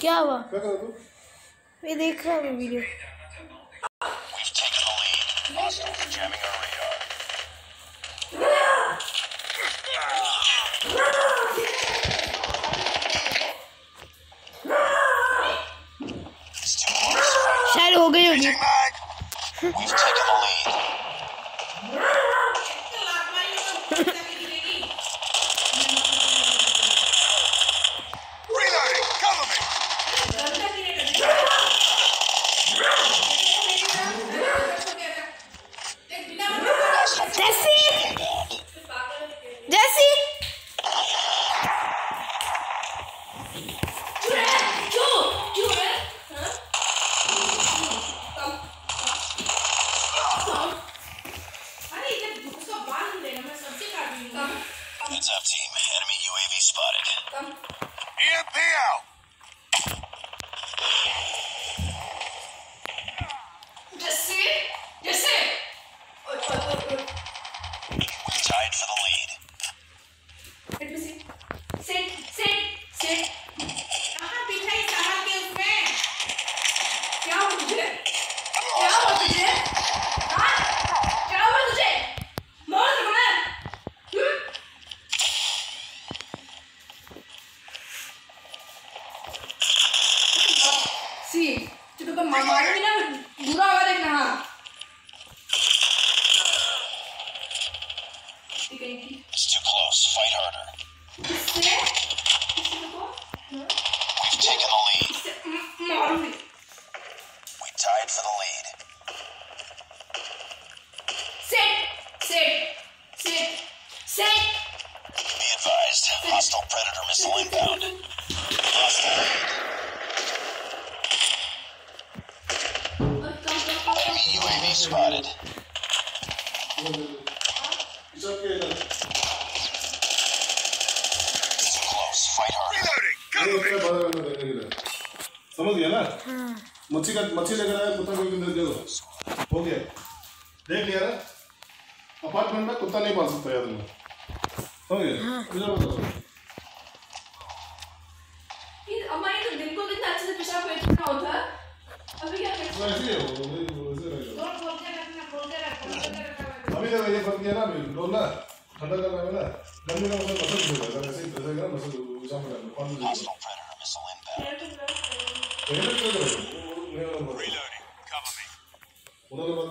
क्या तू मैं देख रहा हूँ वीडियो शायद हो गई होगी set set set Be advised. Sit. Hostile Predator missile inbound. Lead. Enemy UAV spotted. सब के इधर too close. Fight वाला देने के लिए समझ गया ना मच्छी का मच्छी लेकर आया कुत्ता को अंदर दे दो हो गया देख लिया ना अपार्टमेंट में कुत्ता नहीं पाल सकता याद में समझ गया इधर बताओ हमारे तो दिन को कितना अच्छे से पेशाब करना होता है अभी क्या कर तो ऐसे ही है वो, वही- वो वैसे रहेगा। रखना रखना अभी तक ये बंद किया ना अभी डोलना ठंडा करना है ना गर्मी में मतलब मसल हो जाएगा ऐसे ही ऐसे ना मसल शाम में पानी दे. पहले तो कर रहे Reloading. Cover me. उन्होंने बंद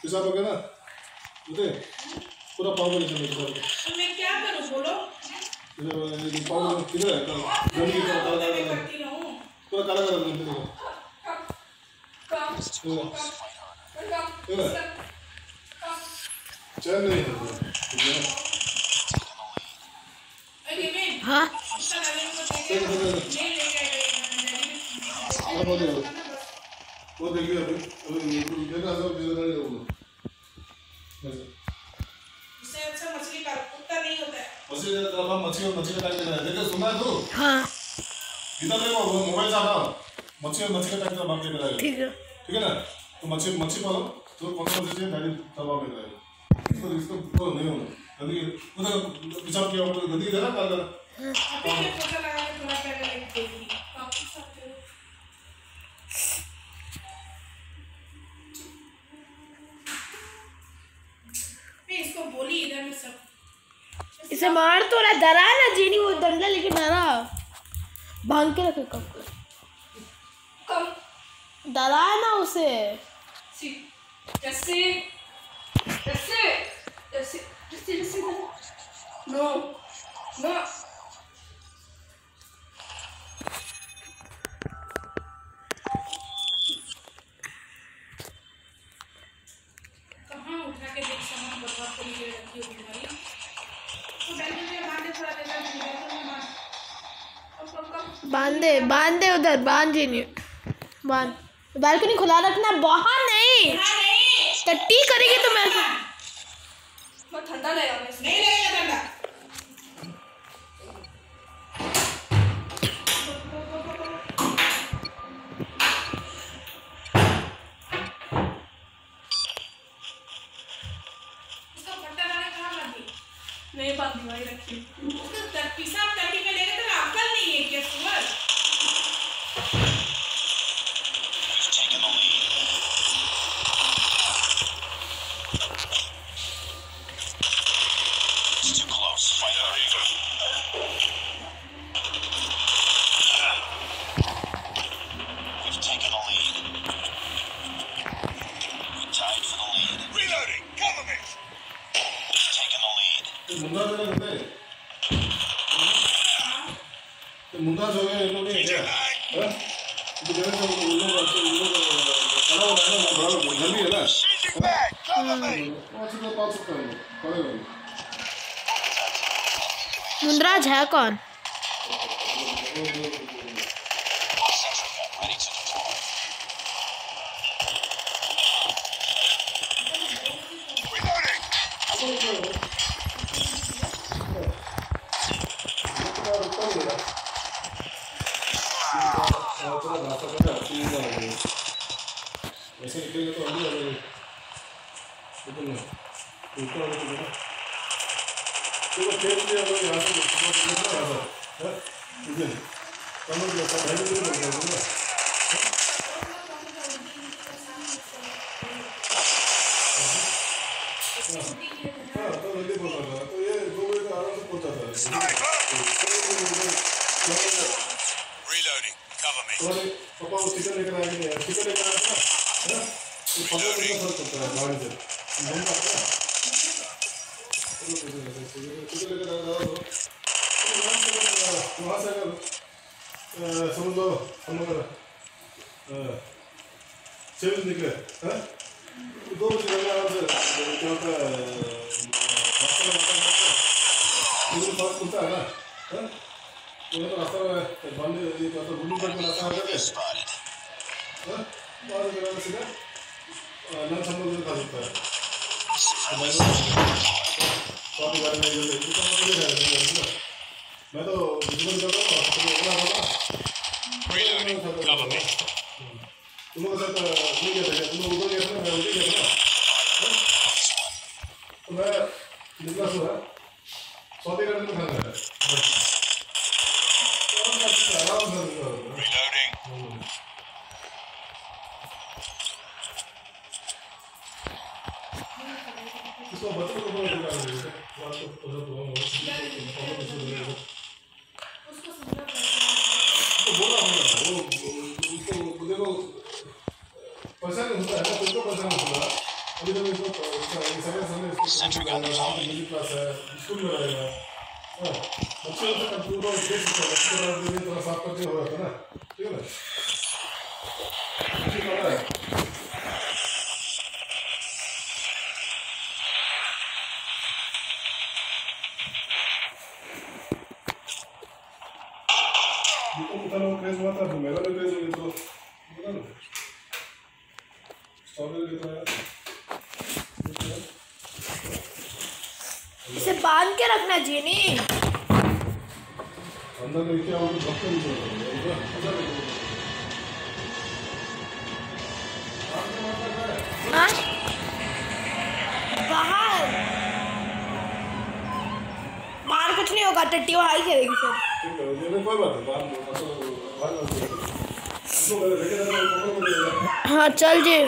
पिसाब हो। गया ना उठे पूरा पाव में चले पिसाब तो मैं क्या करूँ बोलो इधर पाव किधर है। जल्दी की तरह काला काला पूरा काला काला जल्दी देखो कम कम इधर अच्छा मछली का कुत्ता नहीं होता है। मछली तरफ़ मछली और मछली का टाइम देना है देखो सुना है तू हाँ इधर देखो मोबाइल से मछली और मछली का टाइम ठीक है ठीक है ना तो मच्छी मच्छी पालो तो कौन सा मछली दबा इसको इसको तो नहीं होना गंदगी उधर पिछाव किया हुआ गंदगी देना काल अभी ये पोछा लगा के थोड़ा पहले इसको बोली इधर में सब। इसे मार तो रहा डरा ना जीनी वो डंडा लेके डरा भाँग के रखे कब कम डरा ना उसे। जैसे जैसे जैसे जैसे जैसे। No no. बांधे बांधे उधर बाँध जीनी बाँध। बालकनी खुला रखना बाहर नहीं। नहीं। टट्टी करेगी तो मैं ठंडा लगेगा। ये मुंदाज हो गया इन लोग ने क्या। हाँ? तो जैसे सब उन लोग उन लोग हो रहा है ना बड़ा है ना. पाँच है हो है कौन ready to deploy. Reloading. ऐसे निकलेंगे तो अभी अभी लेकिन ऊपर वाले को देखो चलो खेल लिया अगर यहाँ से देखो देखो यहाँ से है ठीक है समझ गया सब भाई भी बोल रहे हैं हाँ तो जल्दी बोल रहा था तो ये दो बजे तक आराम से पहुँचा था Reloading. Cover me. तुम्हारे पापा वो चिकन लेकर आए नहीं यार चिकन लेकर आया था है ना तो पंद्रह मिनट का फ़र्क पड़ता है गाड़ी से घूम पाता है चिकन लेकर आया था तो वहाँ से समझ लो समझ छः निकले हैं तो दो निकले आराम से क्या होता है मुझे फ़र्क है ना हैं तो तो रास्ता बंद ये क्या होता है बुल्लू पेट में रास्ता जाता है हाँ? बाद में सीधा नन संभल में खा सकता है तो गाड़ी में मतलब है है मैं तो कर रहा हूँ तो अगला होगा Reloading. Cover me. तुम लोग साथ नहीं गया था तुम लोग उधर गए थे ना मैं उधर गया था ना तो मैं निकला सो है सौदे का दिन खाना है आराम से निकला Reloading. पैसा होता है ना तुमको पैसा नहीं अभी तो इसको सगळे सामने Sentry gun deployed. Middle class है स्कूल में रहेगा हाँ बच्चे से कंप्यूटर देख सकते हैं बच्चे का दिन थोड़ा साफ़ करके हो रहा था ना ठीक है ना ठीक है देखो कितना क्रेज हुआ था मेरा भी क्रेज हो गया तो पता ना स्ट्रॉबेरी कितना है इसे बाँध के रखना चाहिए नहीं अंदर चल रहा है? में? बाहर। बाहर कुछ नहीं होगा टट्टी वहाँ ही खेलेगी सर लेके को देगा हाँ चल जी।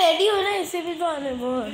रेडी हूँ ना? इसे भी तो आने ही हो है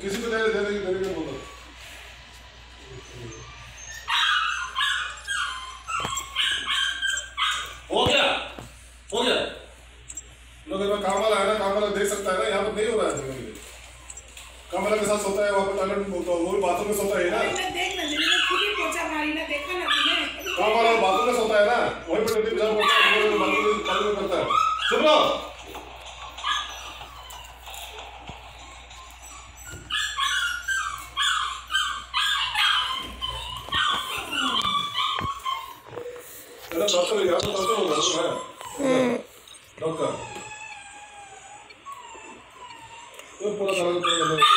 किसी को दे दे बोलो। हो गया? हो गया? लोग काम वाला है ना काम वाला देख सकता है ना यहाँ पर नहीं हो रहा है। में के साथ सोता है वहाँ पर टॉयलेट में बोलता वो भी बाथरूम में सोता है ना। मैंने देख ना दिल्ली में खुद ही पोछा मारी ना देखा ना तूने। बाथरूम में सोता है ना। वहीं पर पेशाब करता है वो बाथरूम में बाथरूम में करता है। सुन लो। डॉक्टर यहाँ पर डॉक्टर होगा तो डॉक्टर तो पूरा दर्द पूरा